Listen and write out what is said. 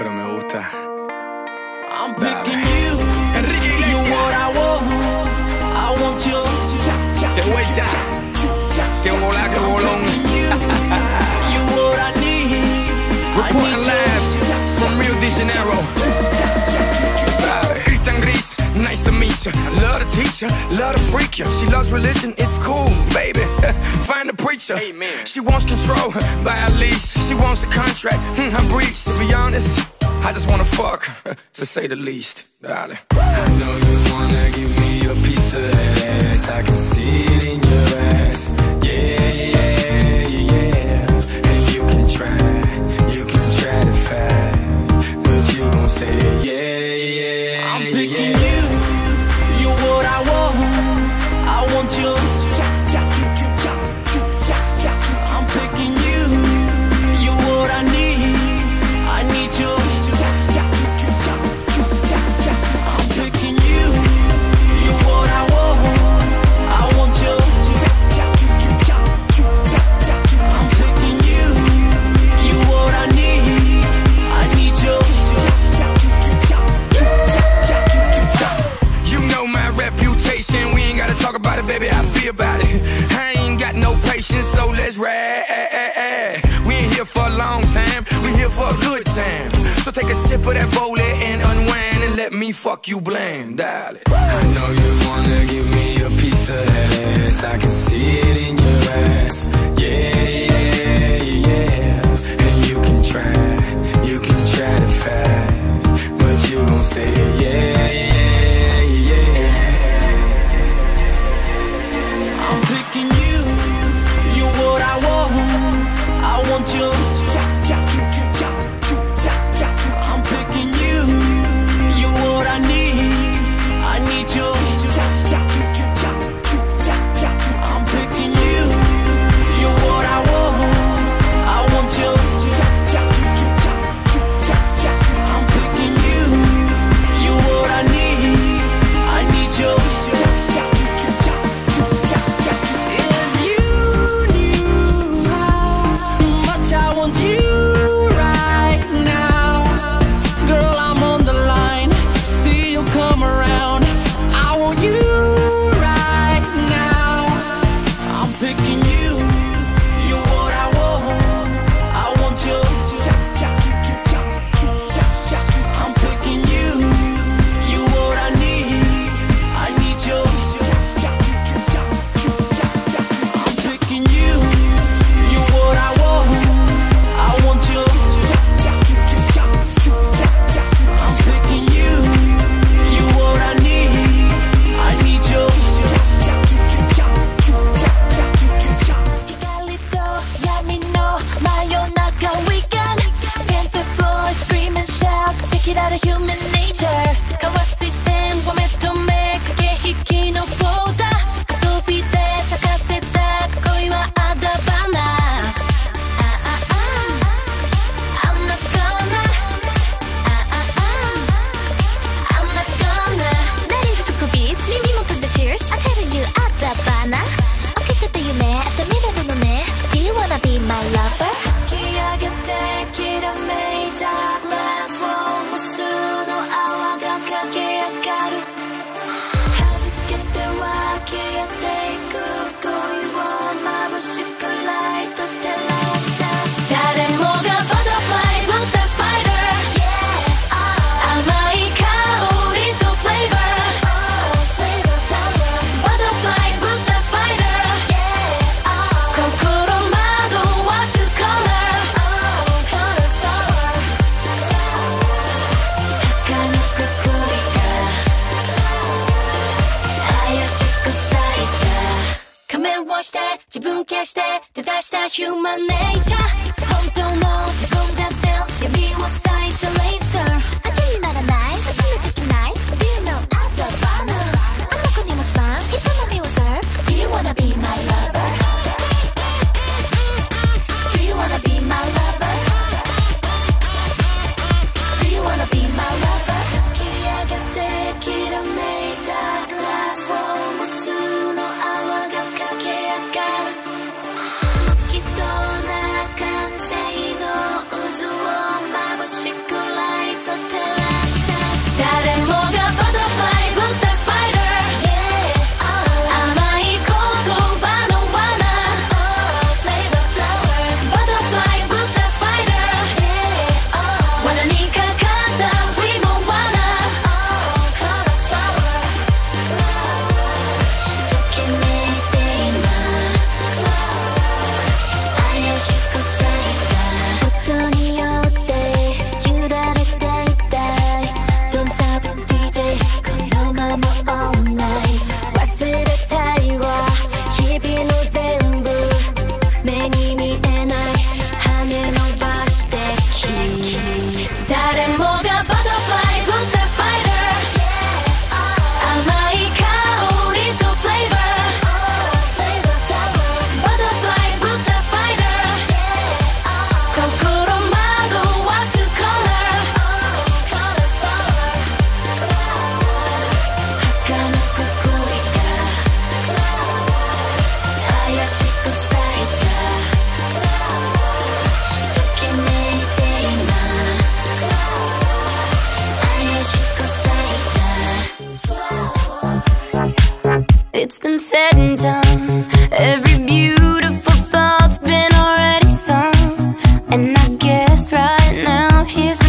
pero me gusta. I'm picking you. Enrique Iglesias. You what I want. I want you. De vuelta. Que volá, que volón. You what I need. Reporting live from Rio de Janeiro. Christian Grey, nice to meet you. Love to teach you, love to freak you. She loves religion, it's cool, baby. Find a preacher. Amen. She wants control by a leash. She wants contract, hmm, I breached. To be honest, I just wanna fuck, to say the least, darling. I know you wanna give me a piece of ass. I can see it in your ass. Yeah, yeah. vacation, so let's ride. We ain't here for a long time, we here for a good time. So take a sip of that bowler and unwind and let me fuck you blind, darling. I know you wanna give me a piece of ass, I can see it. that a human 自分消して出だした Human Nature 本当の自分が tells Do you know I'm the banner あの子にもスパン人のみを Do you wanna be been said and done. Every beautiful thought's been already sung. And I guess right now here's